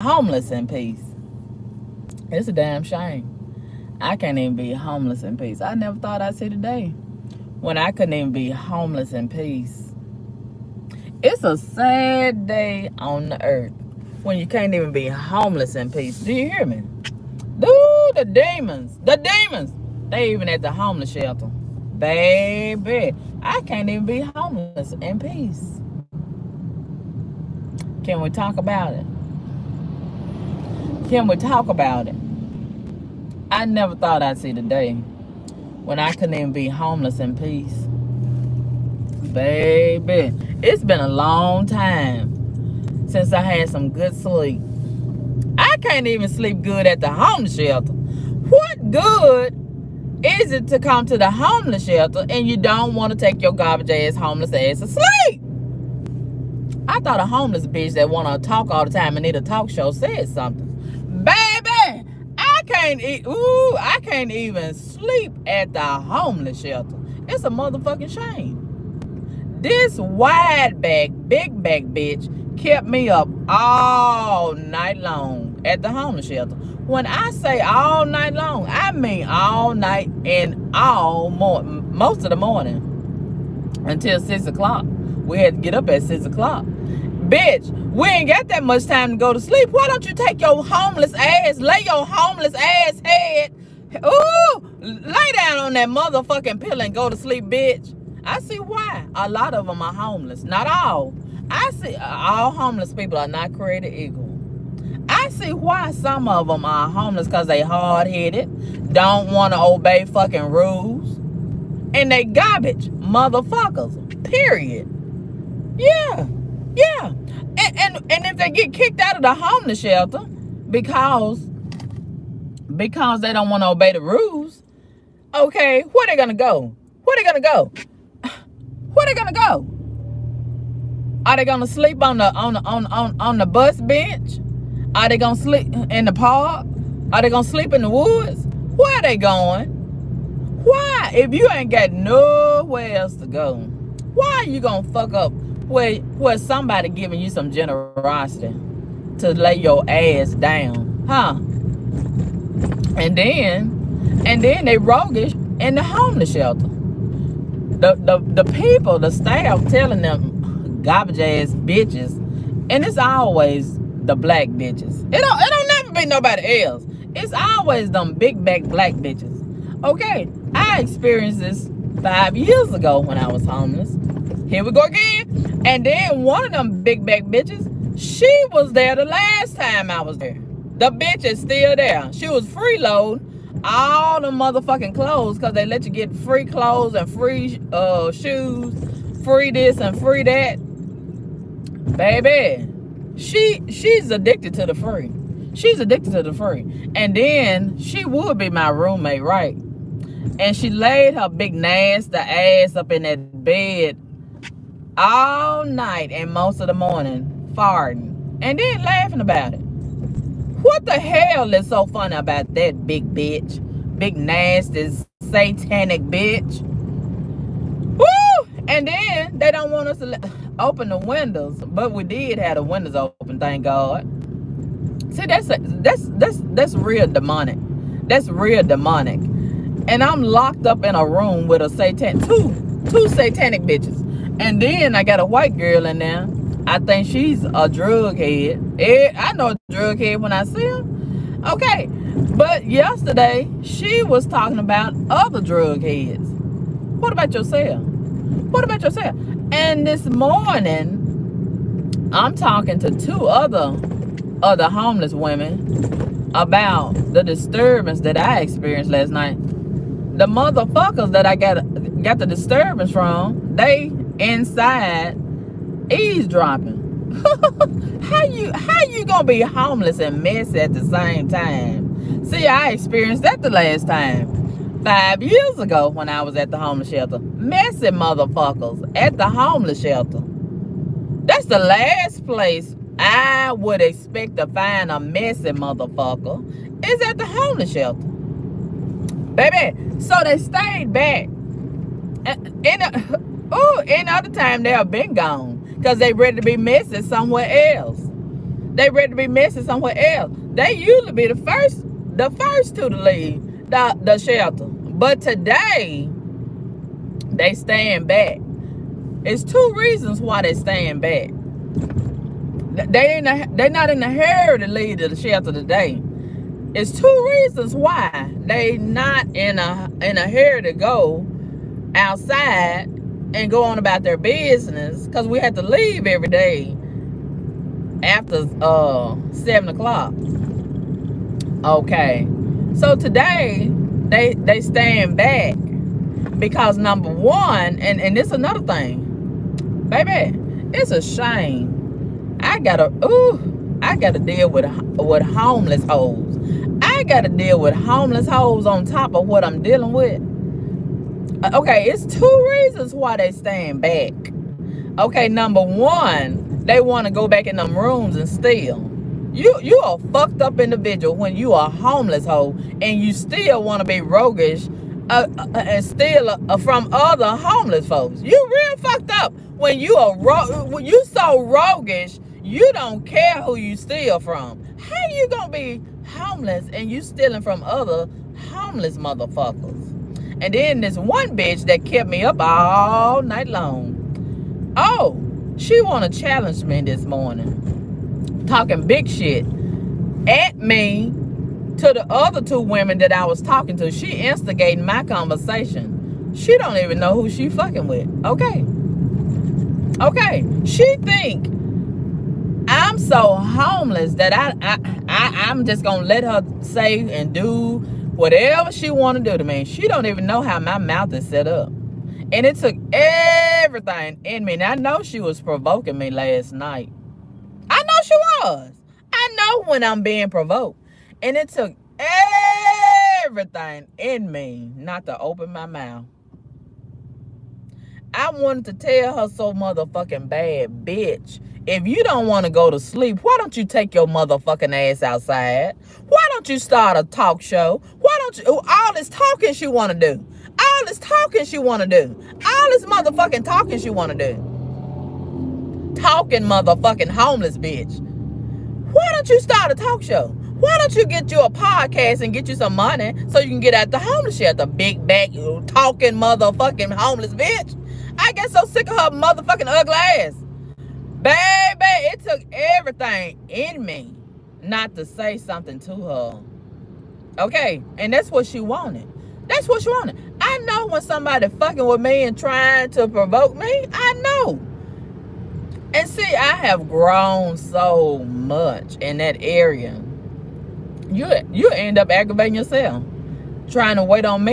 homeless in peace. It's a damn shame. I can't even be homeless in peace. I never thought I'd see the day when I couldn't even be homeless in peace. It's a sad day on the earth when you can't even be homeless in peace. Do you hear me? Dude, the demons, the demons, they even at the homeless shelter. Baby, I can't even be homeless in peace. Can we talk about it? Can we talk about it? I never thought I'd see the day when I couldn't even be homeless in peace. Baby, it's been a long time since I had some good sleep. I can't even sleep good at the homeless shelter. What good is it to come to the homeless shelter and you don't want to take your garbage ass homeless ass to sleep? I thought a homeless bitch that want to talk all the time and need a talk show said something. Can't eat. Ooh, I can't even sleep at the homeless shelter. It's a motherfucking shame. This wide back, big back bitch kept me up all night long at the homeless shelter. When I say all night long, I mean all night and all morning, most of the morning until six o'clock. We had to get up at six o'clock. Bitch, we ain't got that much time to go to sleep. Why don't you take your homeless ass, lay your homeless ass head, ooh, lay down on that motherfucking pillow and go to sleep, bitch. I see why. A lot of them are homeless. Not all. I see all homeless people are not created equal. I see why some of them are homeless because they hard-headed, don't want to obey fucking rules, and they garbage motherfuckers, period. Yeah, yeah. And, and, and if they get kicked out of the homeless shelter because, because they don't want to obey the rules, okay, where they to go? Where they to go? Where they to go? Are they gonna sleep on the on the on on on the bus bench? Are they gonna sleep in the park? Are they gonna sleep in the woods? Where are they going? Why? If you ain't got nowhere else to go, why are you gonna fuck up where where somebody giving you some generosity to lay your ass down, huh? And then and then they roguish in the homeless shelter. The the the people, the staff telling them garbage ass bitches. And it's always the black bitches. It don't it don't never be nobody else. It's always them big back black bitches. Okay, I experienced this five years ago when I was homeless. Here we go again. And then one of them big back bitches, she was there the last time I was there. The bitch is still there. She was freeload all the motherfucking clothes because they let you get free clothes and free uh, shoes, free this and free that baby she she's addicted to the free she's addicted to the free and then she would be my roommate right and she laid her big nasty ass up in that bed all night and most of the morning farting and then laughing about it what the hell is so funny about that big bitch big nasty satanic bitch Woo! and then they don't want us to open the windows, but we did have the windows open, thank God. See, that's a, that's that's that's real demonic. That's real demonic. And I'm locked up in a room with a satan two two satanic bitches. And then I got a white girl in there. I think she's a drug head. Eh, I know a drug head when I see her. Okay. But yesterday, she was talking about other drug heads. What about yourself? What about yourself? And this morning, I'm talking to two other other homeless women about the disturbance that I experienced last night. The motherfuckers that I got got the disturbance from, they inside eavesdropping. how you how you gonna be homeless and messy at the same time? See, I experienced that the last time five years ago when I was at the homeless shelter. Messy motherfuckers at the homeless shelter. That's the last place I would expect to find a messy motherfucker is at the homeless shelter. Baby, so they stayed back. In ooh, any other time they have been gone because they ready to be missing somewhere else. they ready to be missing somewhere else. They usually be the first, the first to leave the, the shelter. But today, they stand back. It's two reasons why they stand back. They ain't a, they not in the hurry to leave the shelter today. It's two reasons why they not in a in a hurry to go outside and go on about their business because we had to leave every day after uh seven o'clock. Okay, so today they they stand back because number one, and and this another thing, baby, it's a shame. I gotta ooh, I gotta deal with with homeless hoes. I gotta deal with homeless hoes on top of what I'm dealing with. Okay, it's two reasons why they staying back. Okay, number one, they want to go back in them rooms and steal. You you a fucked up individual when you are homeless hoe and you still want to be roguish uh, uh, and steal uh, from other homeless folks. You real fucked up when you are ro- when you so roguish. You don't care who you steal from. How you gonna be homeless and you stealing from other homeless motherfuckers? And then this one bitch that kept me up all night long. Oh, she want to challenge me this morning. Talking big shit at me to the other two women that I was talking to. She instigating my conversation. She don't even know who she fucking with. Okay. Okay. She think I'm so homeless that I, I, I I'm just gonna let her say and do whatever she want to do to me. She don't even know how my mouth is set up. And it took everything in me. And I know she was provoking me last night. I know she was. I know when I'm being provoked. And it took everything in me not to open my mouth. I wanted to tell her so motherfucking bad, bitch. If you don't want to go to sleep, why don't you take your motherfucking ass outside? Why don't you start a talk show? Why don't you, oh, all this talking she want to do. All this talking she want to do. All this motherfucking talking she want to do. Talking motherfucking homeless bitch. Why don't you start a talk show? Why don't you get you a podcast and get you some money so you can get out the homeless shelter? Big back talking motherfucking homeless bitch. I get so sick of her motherfucking ugly ass. Baby, it took everything in me not to say something to her. Okay, and that's what she wanted. That's what she wanted. I know when somebody fucking with me and trying to provoke me, I know. And see, I have grown so much in that area. You you end up aggravating yourself, trying to wait on me.